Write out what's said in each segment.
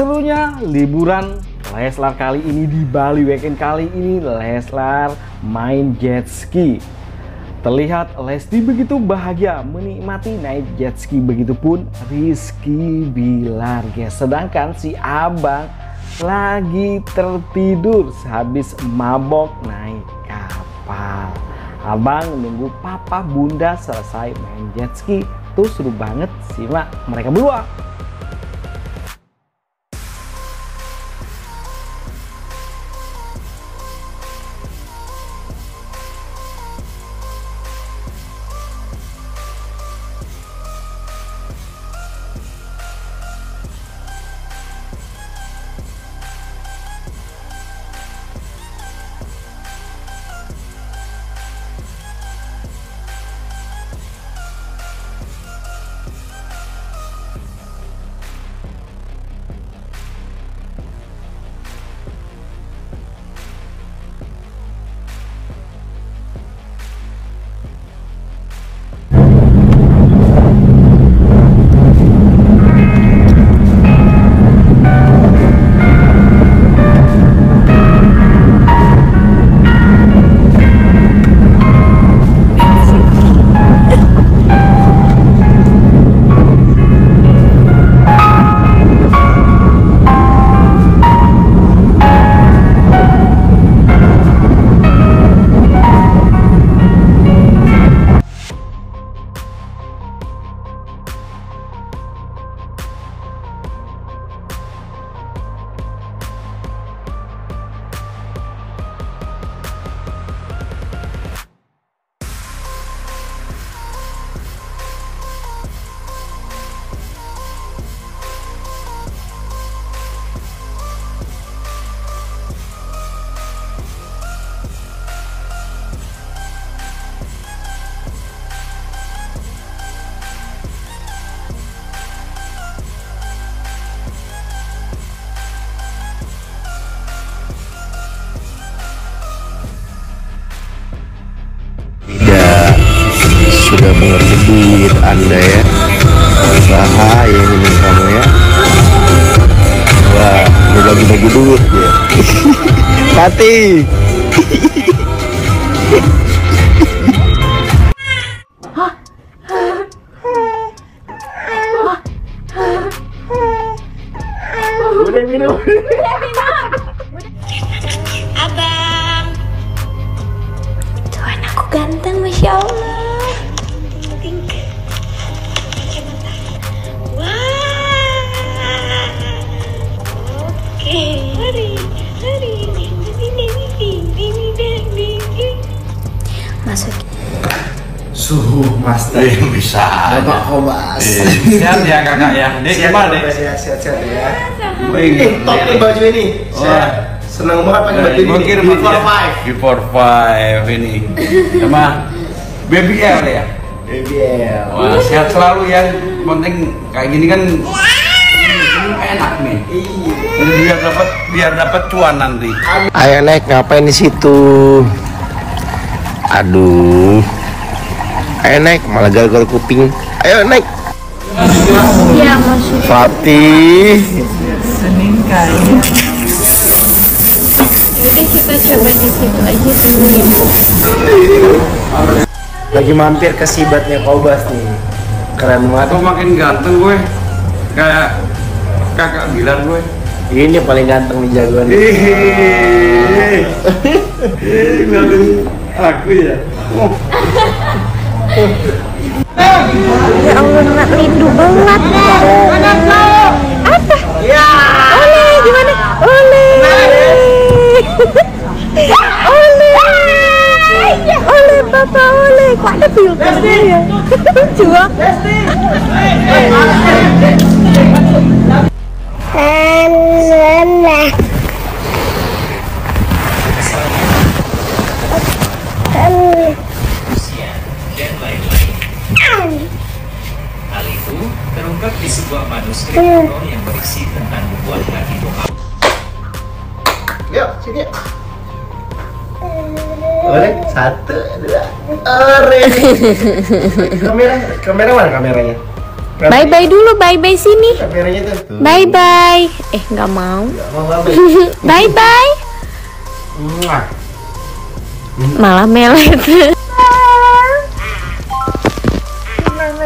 Serunya liburan Leslar kali ini di Bali weekend kali ini Leslar main jet ski. Terlihat Lesti begitu bahagia menikmati naik jet ski begitupun Rizky Bilar guys. Sedangkan si abang lagi tertidur sehabis mabok naik kapal. Abang nunggu papa bunda selesai main jet ski. Tuh seru banget simak mereka berdua. Sudah mengerti duit anda ya bahaya ini kamu ya wah mau bagi-bagi duit ya Udah minum. Abang. Tuhan aku ganteng, masya Allah. Suhu master Eh, bisa Bapak Kobas Sehat ya kakak ya. Dek gimana dek? Sehat sehat sehat ya Wih, Ini top nih baju ini Wah. Saya seneng banget pakai baju ini kirim Before five Before five ini. Sama BBL ya. BBL Wah sehat selalu ya. Penting kayak gini kan ini enak nih. Iya biar dapat biar dapat cuan nanti. ayo naik ngapain di situ aduh ayo naik malah gagal kuping ayo naik Ya, masuk. Fatih Jadi kita coba di situ aja dulu. Lagi mampir ke sibatnya Kobas nih Keren banget Kok makin ganteng gue? Kayak kakak bilang gue. Ini paling ganteng nih jagoan Hehehe. Eh, ngeliatin aku ya. Oh. Ya Allah, nak rindu banget. Apa? Ya. Oleh, gimana? Oleh. Oleh. Oleh, papa oleh. Kok ada filternya ya? Coba. Hal terungkap di sebuah manuskrip kuno yang berisi tentang membuat nabi Muhammad. Yuk sini Boleh? Satu, dua Ore Kamera, kamera mana kameranya? Bye bye dulu, bye bye sini. Kameranya tuh. Bye bye. Eh nggak mau. Mau apa? Bye bye. Muah. Malah melet.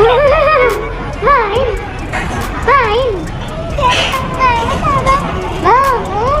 Main. Main. Ganteng banget abang. Bangun.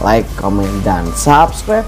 like, comment, dan subscribe